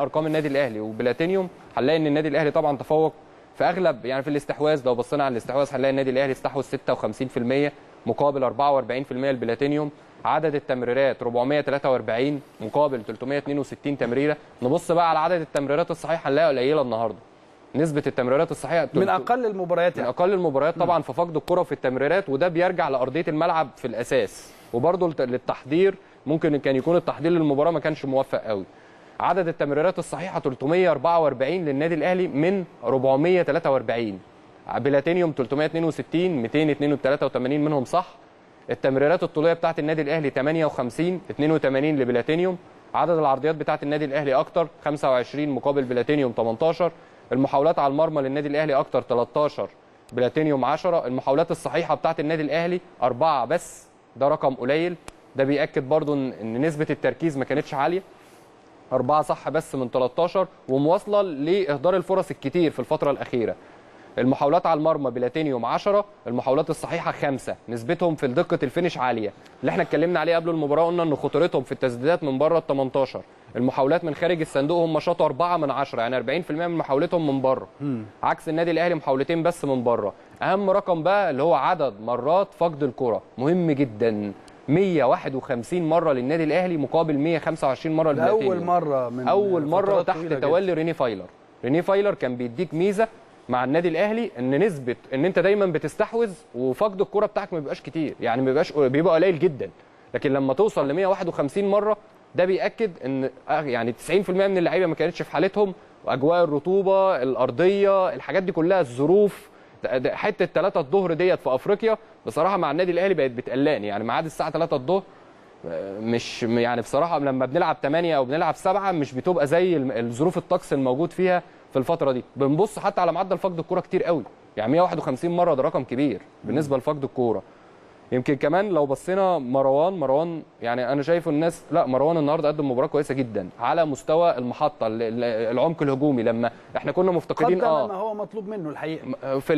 أرقام النادي الأهلي. وبلاتينيوم هنلاقي إن النادي الأهلي طبعا تفوق في أغلب يعني في الاستحواذ لو بصينا على الاستحواذ هنلاقي النادي الأهلي استحوذ 56% مقابل 44% البلاتينيوم عدد التمريرات 443 مقابل 362 تمريرة. نبص بقى على عدد التمريرات الصحيحة هنلاقيها قليلة النهارده. نسبة التمريرات الصحيحة من أقل المباريات من يعني. أقل المباريات طبعا في فقد الكرة في التمريرات وده بيرجع لأرضية الملعب في الأساس. وبرده للتحضير ممكن كان يكون التحضير للمباراة ما كانش موفق قوي. عدد التمريرات الصحيحة 344 للنادي الأهلي من 443 بلاتينيوم 362 283 منهم صح. التمريرات الطولية بتاعت النادي الأهلي 58 82 لبلاتينيوم. عدد العرضيات بتاعت النادي الأهلي أكتر 25 مقابل بلاتينيوم 18 المحاولات على المرمى للنادي الأهلي أكتر 13 بلاتينيوم 10 المحاولات الصحيحة بتاعت النادي الأهلي أربعة بس. ده رقم قليل. ده بيأكد برضو إن نسبة التركيز ما كانتش عالية. أربعة صح بس من 13 ومواصلة لإهدار الفرص الكتير في الفترة الأخيرة. المحاولات على المرمى بلاتينيوم 10 المحاولات الصحيحة خمسة. نسبتهم في دقة الفينش عالية. اللي إحنا اتكلمنا عليه قبل المباراة قلنا إن خطورتهم في التسديدات من بره ال 18 المحاولات من خارج الصندوق هم شاطوا 4 من 10 يعني 40% من محاولتهم من بره. عكس النادي الأهلي محاولتين بس من بره. أهم رقم بقى اللي هو عدد مرات فقد الكرة. مهم جدا. 151 مرة للنادي الأهلي مقابل 125 مرة ده للبلاتينيوم اول مرة من أول مرة تحت. تولي ريني فايلر. ريني فايلر كان بيديك ميزة مع النادي الأهلي إن نسبة إن أنت دايما بتستحوذ وفقد الكرة بتاعك ما بيبقاش كتير. يعني ما بيبقاش بيبقى قليل جدا. لكن لما توصل ل 151 مرة ده بيأكد إن آه يعني 90% من اللعيبة ما كانتش في حالتهم. واجواء الرطوبة الأرضية الحاجات دي كلها الظروف حتة 3 الظهر ديت في أفريقيا بصراحة مع النادي الأهلي بقت بتقلقني. يعني ميعاد الساعة 3 الظهر مش يعني بصراحة لما بنلعب 8 أو بنلعب 7 مش بتبقى زي الظروف الطقس الموجود فيها في الفترة دي. بنبص حتى على معدل فقد الكورة كتير قوي. يعني 151 مرة ده رقم كبير بالنسبة لفقد الكورة. يمكن كمان لو بصينا مروان مروان يعني أنا شايف الناس لا مروان النهارده قدم مباراة كويسة جدا على مستوى المحطة ال- ال- العمق الهجومي لما إحنا كنا مفتقدين آه. ما هو مطلوب منه الحقيقة. في